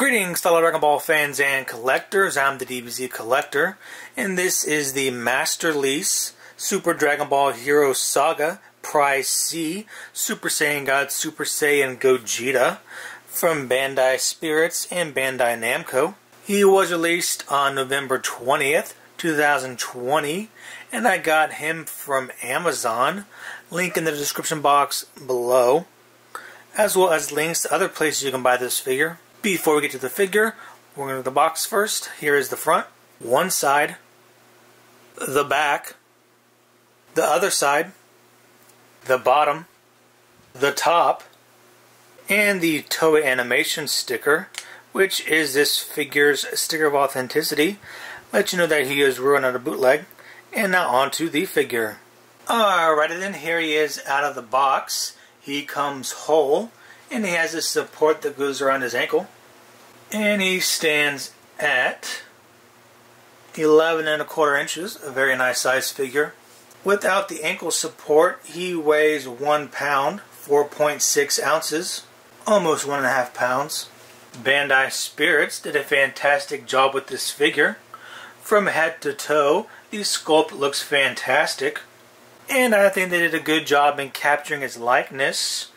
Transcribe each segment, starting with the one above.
Greetings, fellow Dragon Ball fans and collectors. I'm the DBZ Collector, and this is the Masterlise Super Dragon Ball Hero Saga Prize C Super Saiyan God Super Saiyan Gogeta from Bandai Spirits and Bandai Namco. He was released on November 20th, 2020, and I got him from Amazon. Link in the description box below, as well as links to other places you can buy this figure. Before we get to the figure, we're going to the box first. Here is the front, one side, the back, the other side, the bottom, the top, and the Toei Animation sticker, which is this figure's sticker of authenticity. Let you know that he is ruined on a bootleg. And now on to the figure. Alrighty then, here he is out of the box. He comes whole and he has a support that goes around his ankle. And he stands at 11 and a quarter inches, a very nice size figure. Without the ankle support, he weighs 1 pound, 4.6 ounces, almost 1.5 pounds. Bandai Spirits did a fantastic job with this figure. From head to toe, the sculpt looks fantastic. And I think they did a good job in capturing his likeness.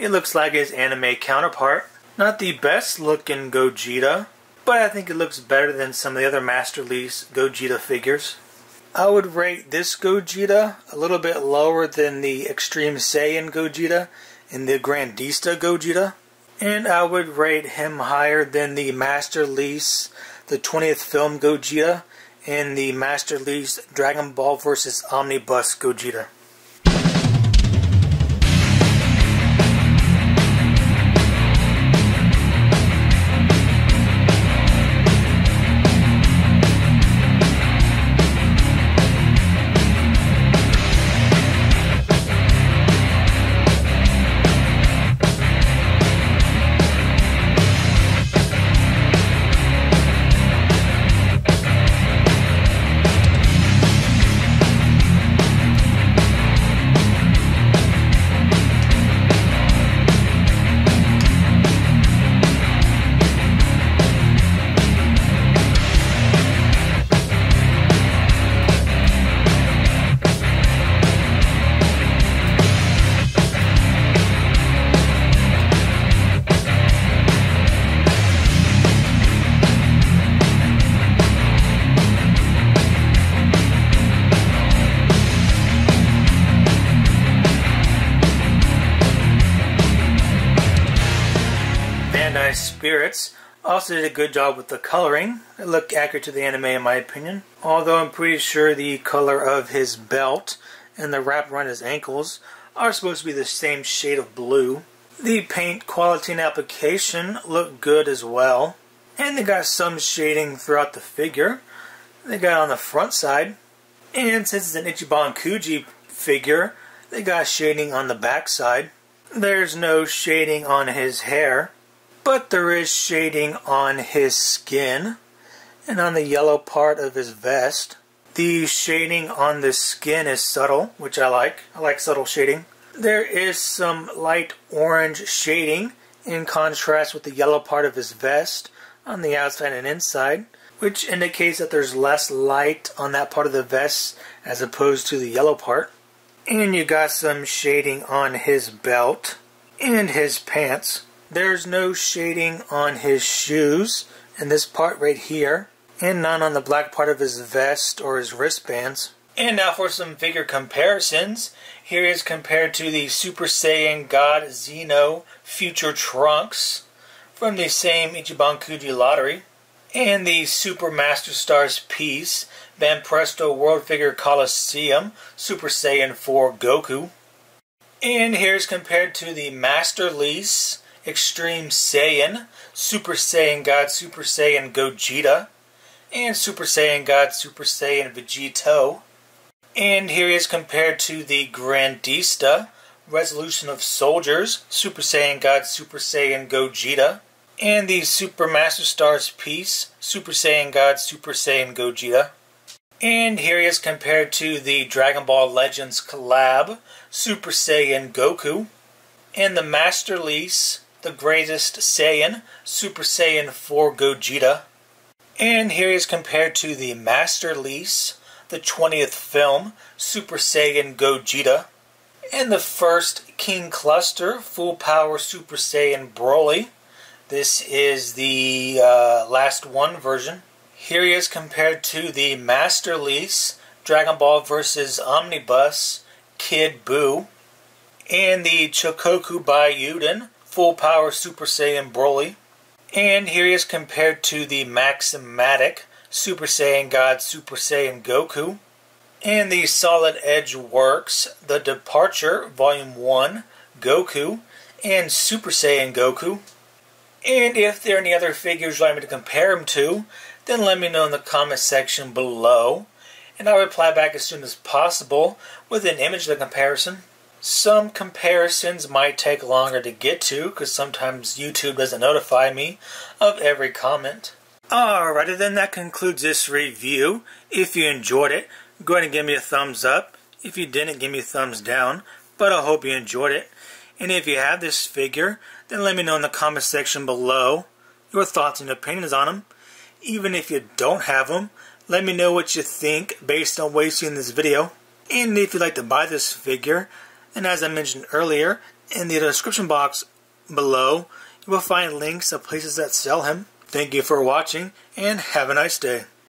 It looks like his anime counterpart. Not the best looking Gogeta, but I think it looks better than some of the other Masterlise Gogeta figures. I would rate this Gogeta a little bit lower than the Extreme Saiyan Gogeta and the Grandista Gogeta. And I would rate him higher than the Masterlise, the 20th film Gogeta, and the Masterlise Dragon Ball vs. Omnibus Gogeta. Spirits also did a good job with the coloring. It looked accurate to the anime in my opinion. Although I'm pretty sure the color of his belt and the wrap around his ankles are supposed to be the same shade of blue. The paint quality and application look good as well. And they got some shading throughout the figure. They got on the front side. And since it's an Ichiban Kuji figure, they got shading on the back side. There's no shading on his hair but there is shading on his skin and on the yellow part of his vest. The shading on the skin is subtle, which I like. I like subtle shading. There is some light orange shading in contrast with the yellow part of his vest on the outside and inside, which indicates that there's less light on that part of the vest as opposed to the yellow part. And you got some shading on his belt and his pants. There's no shading on his shoes in this part right here, and none on the black part of his vest or his wristbands. And now for some figure comparisons. Here is compared to the Super Saiyan God Zeno Future Trunks from the same Ichiban Kuji lottery. And the Super Master Stars piece, Banpresto World Figure Coliseum Super Saiyan 4 Goku. And here's compared to the Masterlise Extreme Saiyan, Super Saiyan God Super Saiyan Gogeta, and Super Saiyan God Super Saiyan Vegito. And here he is compared to the Grandista, Resolution of Soldiers, Super Saiyan God Super Saiyan Gogeta, and the Super Master Stars piece, Super Saiyan God Super Saiyan Gogeta. And here he is compared to the Dragon Ball Legends collab, Super Saiyan Goku, and the Masterlise the greatest Saiyan, Super Saiyan 4 Gogeta. And here he is compared to the Masterlise, the 20th film, Super Saiyan Gogeta. And the first King Cluster, Full Power Super Saiyan Broly. This is the uh, last one version. Here he is compared to the Masterlise, Dragon Ball vs. Omnibus, Kid Buu. And the Chokoku Buyuden, Full Power Super Saiyan Broly. And here he is compared to the Maximatic Super Saiyan God Super Saiyan Goku. And the Solid Edge Works, The Departure Volume 1, Goku, and Super Saiyan Goku. And if there are any other figures you'd like me to compare them to, then let me know in the comment section below, and I'll reply back as soon as possible with an image of the comparison. Some comparisons might take longer to get to because sometimes YouTube doesn't notify me of every comment. Alrighty then, that concludes this review. If you enjoyed it, go ahead and give me a thumbs up. If you didn't, give me a thumbs down. But I hope you enjoyed it. And if you have this figure, then let me know in the comment section below your thoughts and opinions on them. Even if you don't have them, let me know what you think based on what you see in this video. And if you'd like to buy this figure, and as I mentioned earlier, in the description box below, you will find links of places that sell him. Thank you for watching, and have a nice day.